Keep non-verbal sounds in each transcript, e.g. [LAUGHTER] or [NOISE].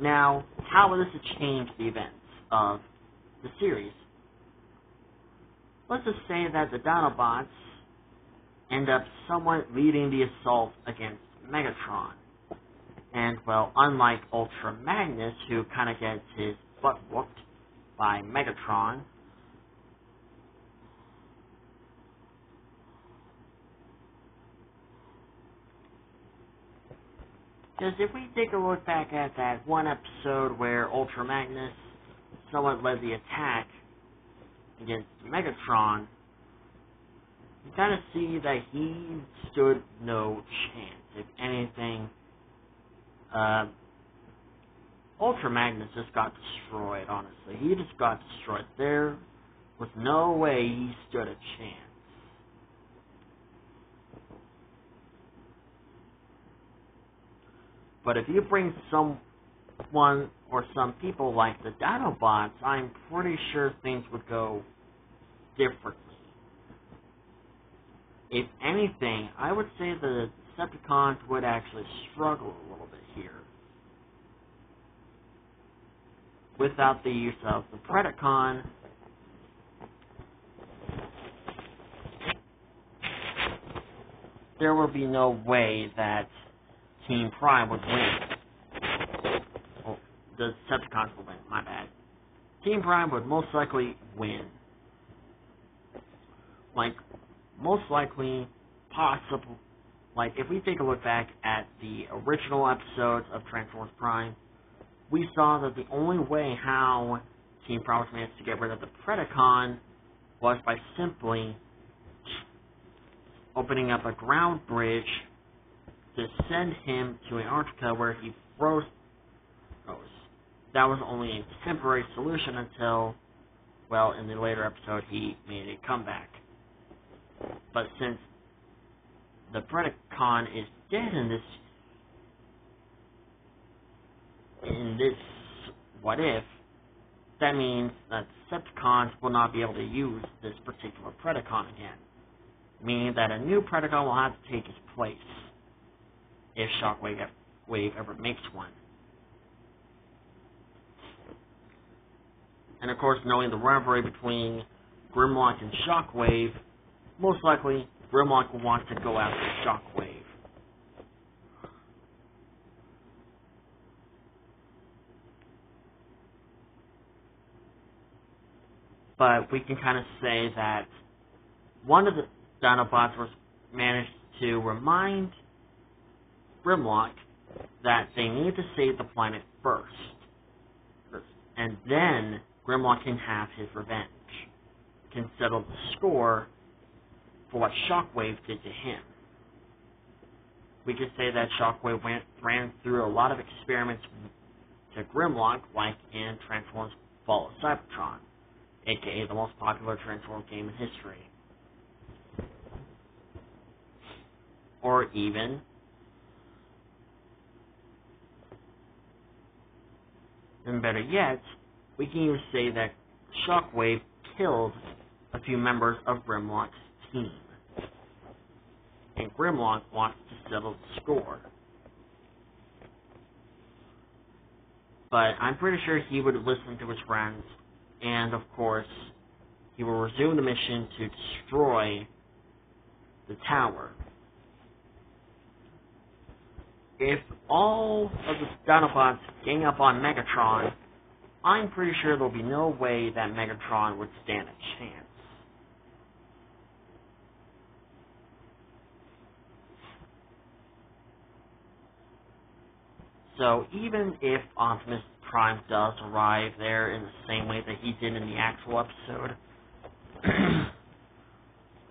Now, how will this change the events of the series? Let's just say that the Dinobots end up somewhat leading the assault against Megatron. And, well, unlike Ultra Magnus, who kind of gets his butt whooped by Megatron, Because if we take a look back at that one episode where Ultra Magnus somewhat led the attack against Megatron, you kind of see that he stood no chance. If anything, uh, Ultra Magnus just got destroyed, honestly. He just got destroyed. There was no way he stood a chance. But if you bring someone or some people like the Dinobots, I'm pretty sure things would go differently. If anything, I would say the Decepticons would actually struggle a little bit here. Without the use of the Predacon, there will be no way that Team Prime would win. Oh, the Decepticons would win, my bad. Team Prime would most likely win. Like, most likely, possible. Like, if we take a look back at the original episodes of Transformers Prime, we saw that the only way how Team Prime was managed to get rid of the Predacon was by simply opening up a ground bridge to send him to Antarctica where he froze. That was only a temporary solution until, well, in the later episode, he made a comeback. But since the Predacon is dead in this in this what if, that means that Decepticons will not be able to use this particular Predacon again. Meaning that a new Predacon will have to take his place if Shockwave wave ever makes one. And of course, knowing the rivalry between Grimlock and Shockwave, most likely Grimlock will want to go after Shockwave. But we can kind of say that one of the Dinobots was managed to remind Grimlock that they need to save the planet first. And then Grimlock can have his revenge. Can settle the score for what Shockwave did to him. We could say that Shockwave went, ran through a lot of experiments to Grimlock, like in Transformers Fall of Cybertron, aka the most popular Transformers game in history. Or even And better yet, we can even say that Shockwave killed a few members of Grimlock's team. And Grimlock wants to settle the score. But I'm pretty sure he would listen to his friends, and of course, he will resume the mission to destroy the tower if all of the Dinobots gang up on Megatron, I'm pretty sure there'll be no way that Megatron would stand a chance. So even if Optimus Prime does arrive there in the same way that he did in the actual episode, [CLEARS THROAT]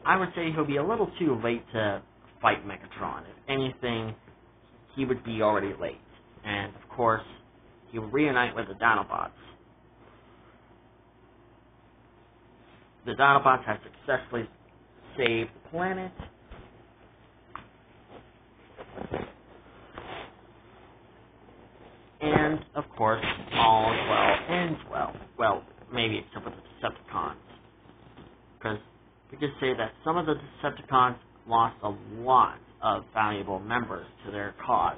I would say he'll be a little too late to fight Megatron. If anything, he would be already late. And, of course, he would reunite with the Dinobots. The Dinobots have successfully saved the planet. And, of course, all is well ends well. Well, maybe except for the Decepticons. Because we just say that some of the Decepticons lost a lot of valuable members to their cause.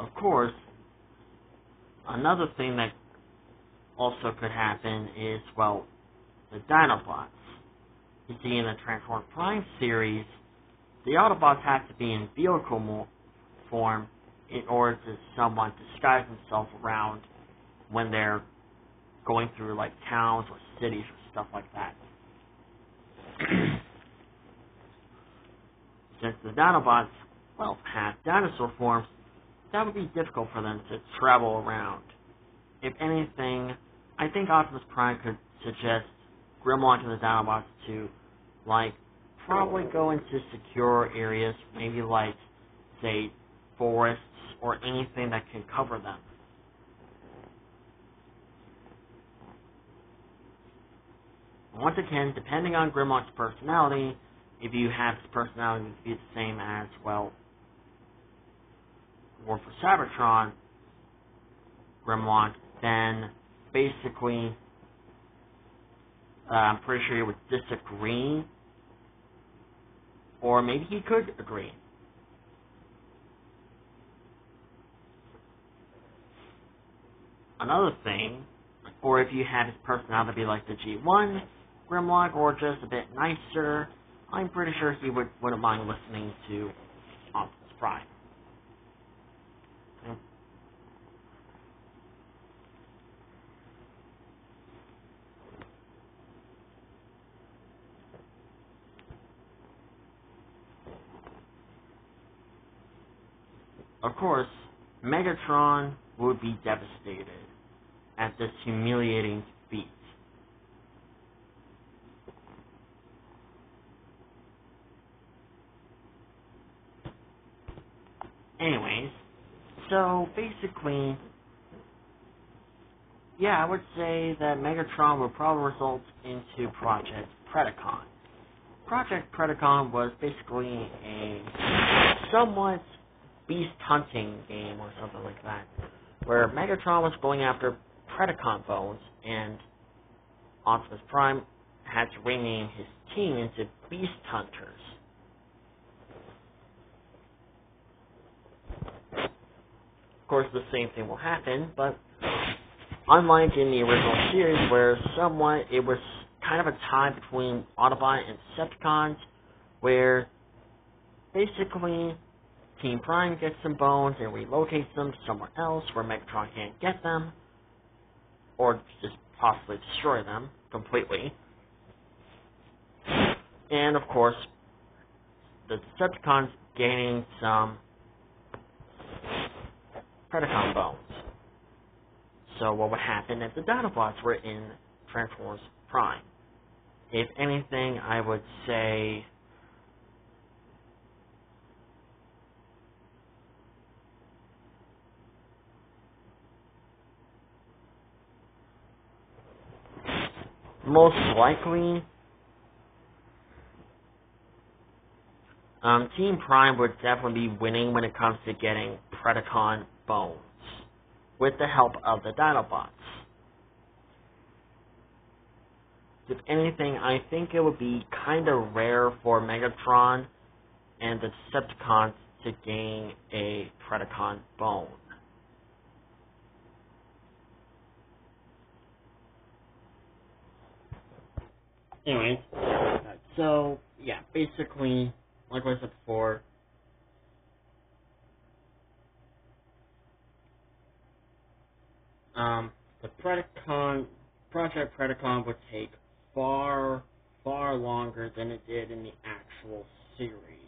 Of course, another thing that also could happen is, well, the Dinobots. You see, in the Transformers Prime series, the Autobots have to be in vehicle form in order to somewhat disguise themselves around when they're going through like towns or cities or stuff like that. [CLEARS THROAT] Since the Dinobots, well, have dinosaur forms, that would be difficult for them to travel around. If anything, I think Optimus Prime could suggest Grimlock and the Dinobots to, like, probably go into secure areas, maybe like, say, forests or anything that can cover them. Once again, depending on Grimlock's personality, if you have his personality be the same as, well, War for Cybertron, Grimlock, then basically, uh, I'm pretty sure he would disagree, or maybe he could agree. Another thing, or if you had his personality like the G1 Grimlock, or just a bit nicer, I'm pretty sure he would, wouldn't mind listening to Optimus Prime. Of course, Megatron would be devastated at this humiliating defeat. Anyways, so basically, yeah, I would say that Megatron would probably result into Project Predacon. Project Predacon was basically a somewhat beast hunting game or something like that, where Megatron was going after Predacon bones, and Optimus Prime had to rename his team into Beast Hunters. Of course, the same thing will happen, but unlike in the original series, where somewhat it was kind of a tie between Autobot and Decepticons, where basically Team Prime gets some bones and relocates them somewhere else where Megatron can't get them, or just possibly destroy them completely. And of course, the Decepticons gaining some Predacon bones. So what would happen if the Dinobots were in Transformers Prime? If anything, I would say most likely, um, Team Prime would definitely be winning when it comes to getting Predacon bones with the help of the Dinobots. If anything, I think it would be kind of rare for Megatron and the Decepticons to gain a Predacon bone. Anyway, so yeah, basically, like I said before, um, the Predacon Project Predacon would take far, far longer than it did in the actual series.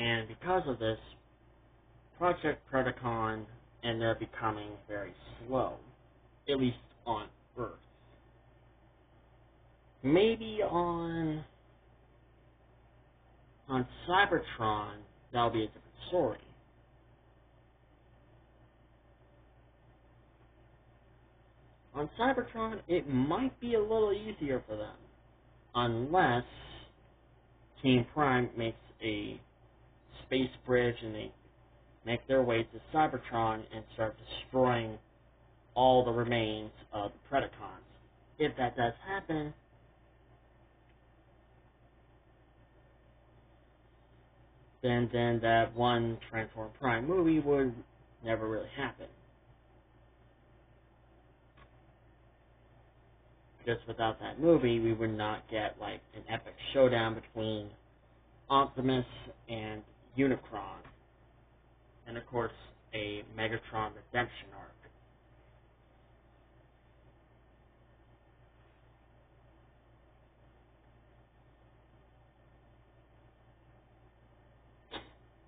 And because of this, Project Predacon and they're becoming very slow, at least on Earth. Maybe on on Cybertron, that'll be a different story. On Cybertron, it might be a little easier for them, unless Team Prime makes a space bridge and they make their way to Cybertron and start destroying all the remains of the Predacons. if that does happen, then then that one Transform Prime movie would never really happen. Just without that movie, we would not get like an epic showdown between Optimus and Unicron, and of course a Megatron redemption arc.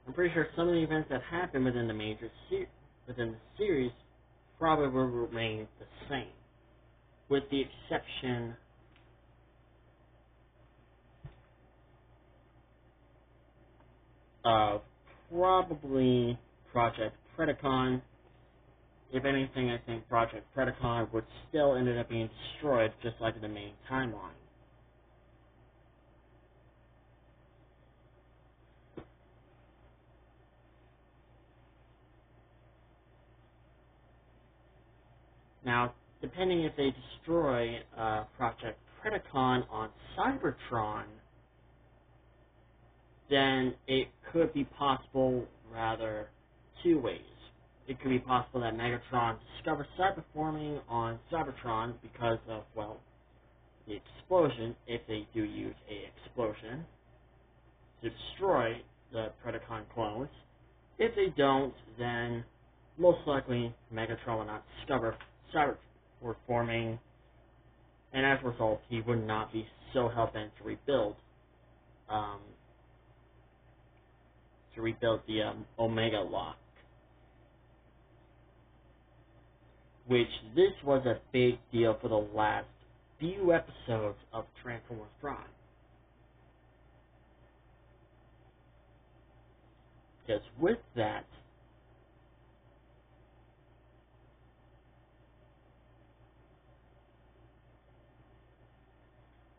I'm pretty sure some of the events that happen within the major within the series probably will remain the same, with the exception of probably Project Predacon. If anything, I think Project Predacon would still end up being destroyed, just like the main timeline. Now, depending if they destroy uh, Project Predacon on Cybertron, then it could be possible, rather, two ways. It could be possible that Megatron discovers cyberforming on Cybertron because of, well, the explosion, if they do use a explosion, to destroy the Predacon clones. If they don't, then most likely Megatron will not discover cyber were forming, and as a result, he would not be so hell bent to rebuild, um, to rebuild the um, Omega Lock, which this was a big deal for the last few episodes of Transformers Prime. Because with that,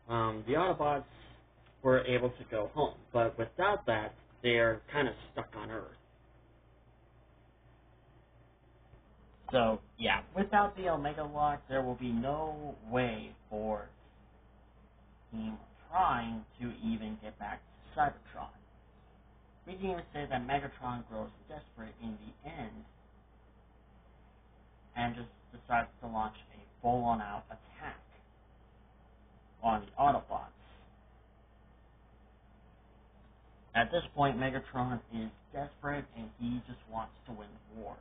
um, the Autobots were able to go home. But without that, they're kind of stuck on Earth. So, yeah, without the Omega Lock, there will be no way for Team Prime to even get back to Cybertron. We can even say that Megatron grows desperate in the end and just decides to launch a full-on out attack on the Autobots. At this point, Megatron is desperate and he just wants to win the war.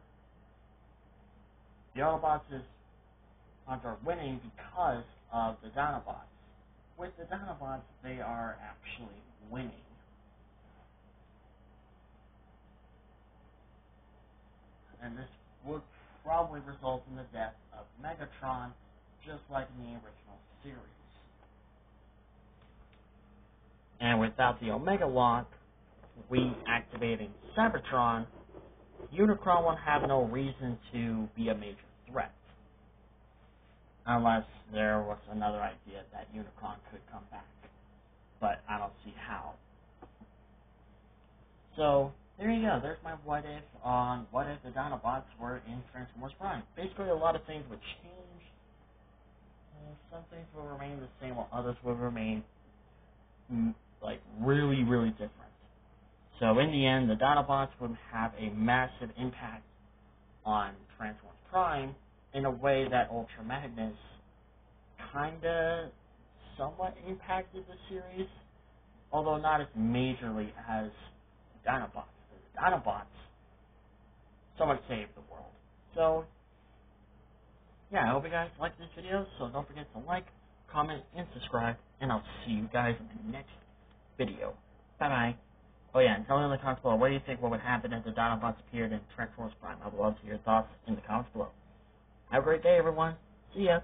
The Autobots are winning because of the Dinobots. With the Dinobots, they are actually winning. And this would probably result in the death of Megatron, just like in the original series. And without the Omega Lock, we activating Cybertron, Unicron will have no reason to be a major threat. Unless there was another idea that Unicron could come back. But I don't see how. So, there you go. There's my what if on what if the Dinobots were in Transformers Prime. Basically, a lot of things would change. Uh, some things will remain the same, while others will remain mm, like really, really different. So in the end, the Dinobots would have a massive impact on Transformers Prime in a way that Ultra Magnus kinda somewhat impacted the series, although not as majorly as Dinobots. Dinobots somewhat saved the world. So yeah, I hope you guys liked this video, so don't forget to like, comment, and subscribe, and I'll see you guys in the next video. Bye bye. Oh yeah, and tell me in the comments below, what do you think what would happen if the Dinobots appeared in Transformers Prime? I would love to hear your thoughts in the comments below. Have a great day, everyone. See ya.